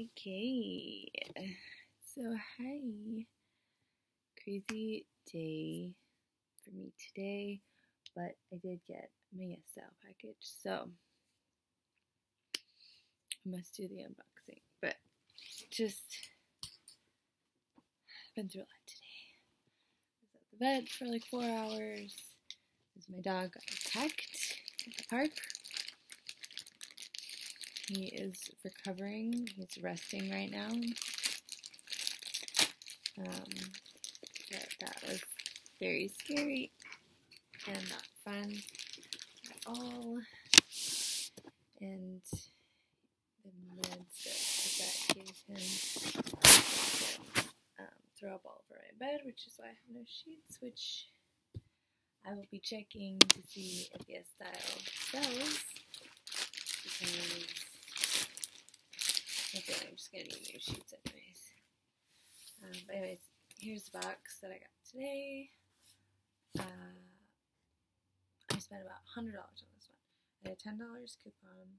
Okay, so hi. Crazy day for me today, but I did get my YesStyle package, so I must do the unboxing. But just been through a lot today. I was at the vet for like four hours. My dog got attacked at the park. He is recovering. He's resting right now. Um, that was very scary and not fun at all. And the meds that the vet gave him um, throw up all over my bed, which is why I have no sheets, which I will be checking to see if the style sells because feel I'm just gonna need new sheets anyways. Um, but anyways, here's the box that I got today. Uh, I spent about hundred dollars on this one. I had a ten dollars coupon.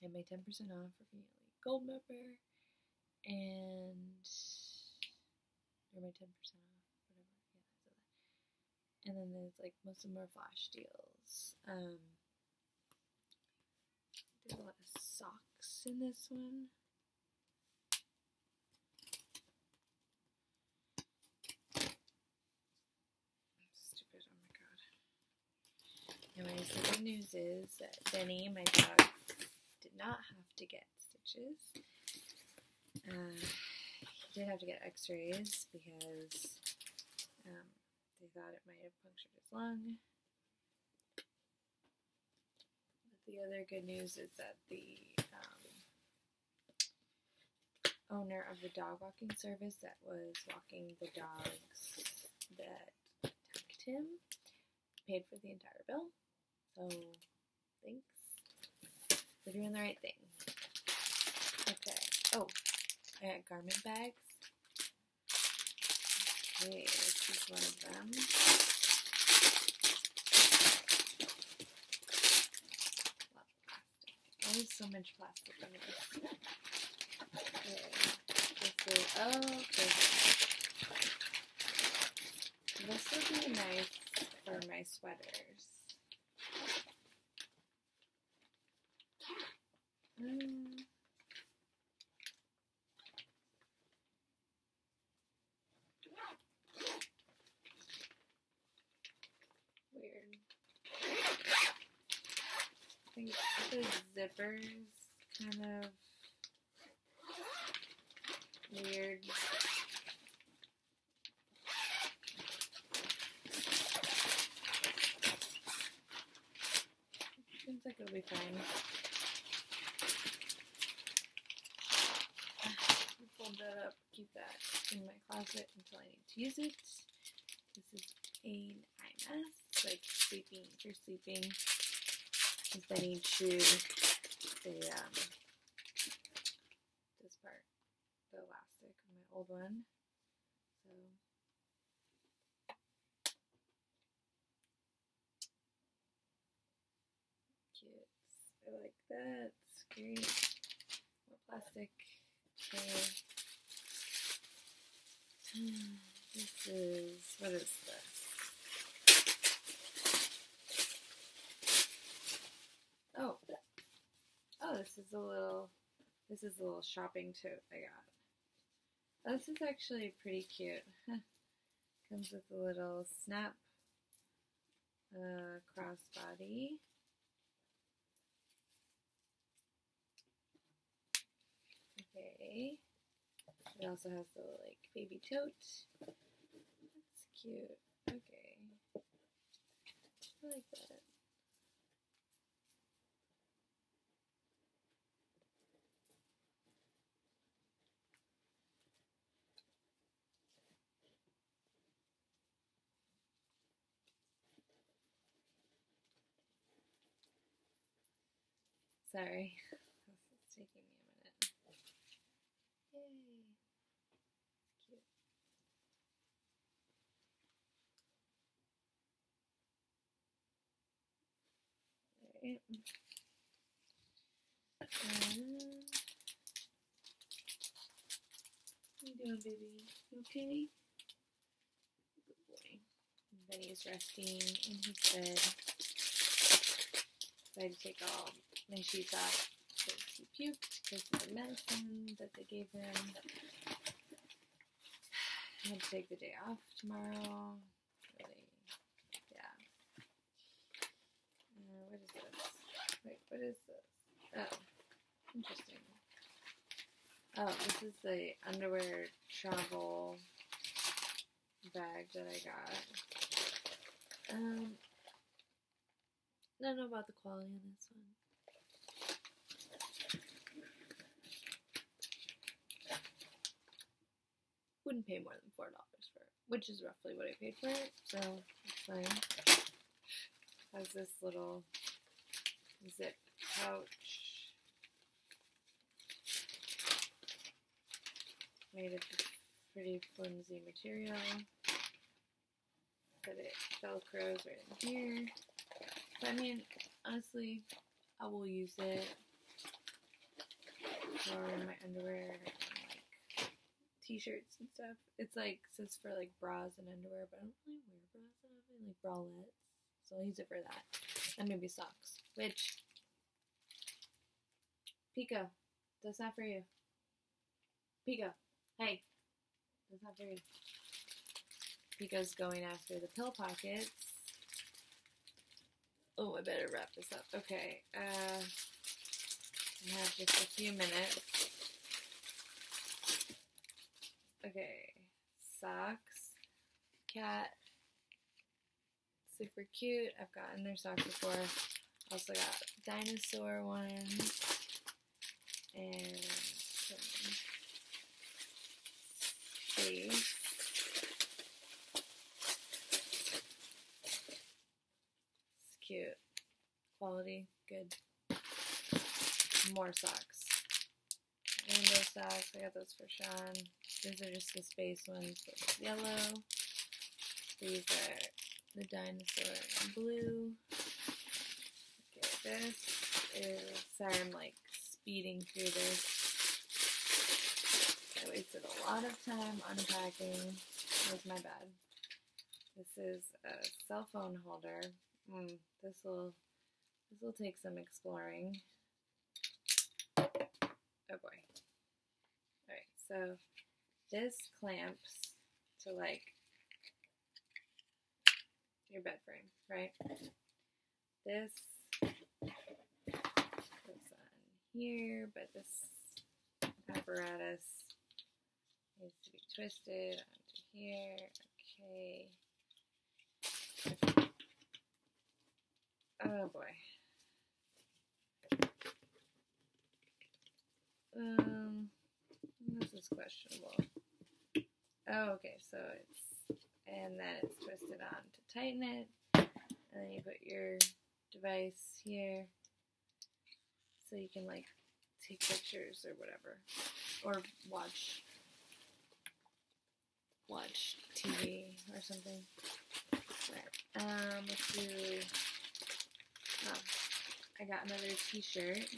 I made ten percent off for being a gold member, and or my ten percent off, whatever. Yeah. And then there's like most of them are flash deals. Um, there's a lot of in this one. Stupid, oh my god. Anyways, the good news is that Benny, my dog, did not have to get stitches. Uh, he did have to get x rays because um, they thought it might have punctured his lung. The other good news is that the owner of the dog walking service that was walking the dogs that attacked him paid for the entire bill. So, thanks. We're doing the right thing. Okay. Oh, I got garment bags. Okay, this is one of them. Plastic. Always so much plastic on this. Okay, this is, oh, okay. This would be nice for my sweaters. Mm. Weird. I think the zippers kind of weird. Seems like it'll be fine. Fold that up, keep that in my closet until I need to use it. This is an eye mask, like sleeping, if you're sleeping, because then you chew the, um, this part, the elastic of my old one. So, cute. I like that. It's great. More plastic. Okay. Hmm, this is what is this? Oh. Oh, this is a little this is a little shopping tote I got. This is actually pretty cute. Comes with a little snap uh, crossbody. Okay. It also has the like baby tote. That's cute. Okay. I like that. Sorry. Is taking me a minute. Yay. Cute. Alright. Um, doing, baby? You okay? Good boy. Benny's resting in his bed. Had to take all my sheets off because he puked because of the medicine that they gave him. I had to take the day off tomorrow. Really, yeah. Uh, what is this? Wait, what is this? Oh, interesting. Oh, this is the underwear travel bag that I got. Um, I don't know about the quality on this one. Wouldn't pay more than four dollars for it, which is roughly what I paid for it, so it's fine. Has this little zip pouch made of pretty flimsy material. But it velcros right in here. I mean, honestly, I will use it for my underwear and like t-shirts and stuff. It's like says for like bras and underwear, but I don't really wear bras that often, like bralettes. So I'll use it for that. And maybe socks. Which Pico, that's not for you. Pico, hey, that's not for you. Pico's going after the pill pockets. Oh, I better wrap this up. Okay, uh, I have just a few minutes. Okay, socks, cat, super cute. I've gotten their socks before. Also got dinosaur ones and some. It's cute. Quality, good. More socks. Rainbow socks. I got those for Sean. These are just the space ones yellow. These are the dinosaur in blue. Okay, this is sorry I'm like speeding through this. I wasted a lot of time unpacking. That was my bad. This is a cell phone holder. Mm, this will this will take some exploring. Oh boy. Alright, so this clamps to like your bed frame, right? This goes on here, but this apparatus needs to be twisted onto here. Okay. Oh boy. Um, this is questionable. Oh, okay, so it's, and then it's twisted on to tighten it, and then you put your device here, so you can like take pictures or whatever, or watch, watch TV or something. Right. Um, let's do, oh, I got another t-shirt.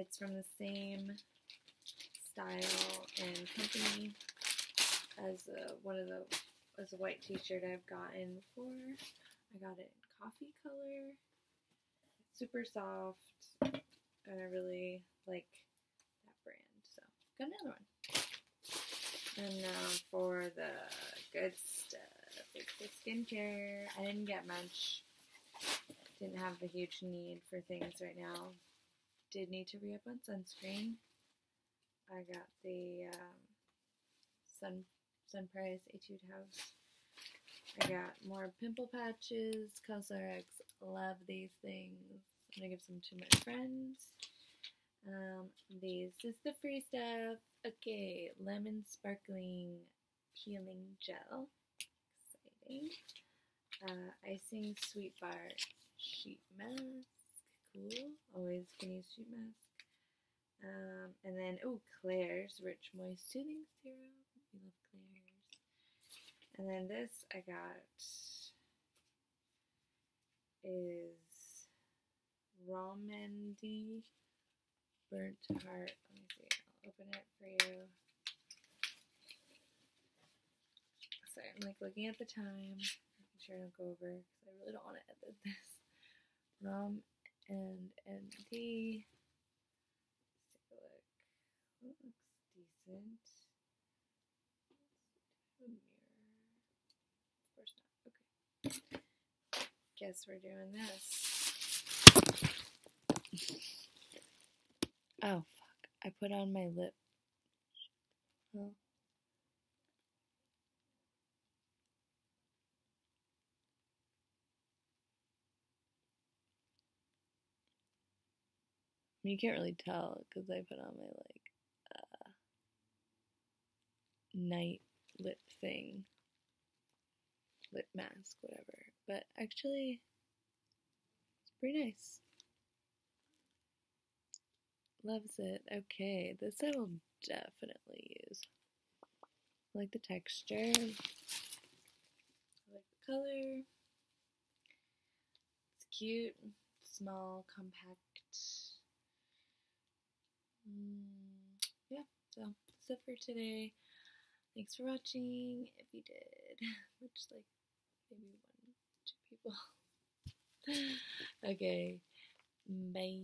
It's from the same style and company as uh, one of the as a white t-shirt I've gotten before. I got it in coffee color. Super soft and I really like that brand. So got another one. And now for the good stuff. It's the skincare. I didn't get much. Didn't have a huge need for things right now did need to re up on sunscreen. I got the um, Sun Sunprise Etude House. I got more pimple patches. Cosrx, love these things. I'm gonna give some to my friends. Um, these is the free stuff. Okay, lemon sparkling peeling gel. Exciting. Uh, icing sweet bar sheet mask cool. Always can use sheet mask. Um, and then, oh, Klairs Rich Moist Soothing Serum. We love Klairs. And then this I got is Romandy Burnt Heart. Let me see. I'll open it for you. Sorry, I'm like looking at the time, making sure I don't go over because I really don't want to edit this. Rom and ND. Let's take a look. Looks decent. Guess we're doing this. Oh, fuck. I put on my lip. Oh. You can't really tell because I put on my like uh, night lip thing, lip mask, whatever. But actually, it's pretty nice. Loves it. Okay, this I will definitely use. I like the texture. I like the color. It's cute, small, compact. Mm, yeah, so that's it for today. Thanks for watching. If you did, which like maybe one, two people. okay, bye.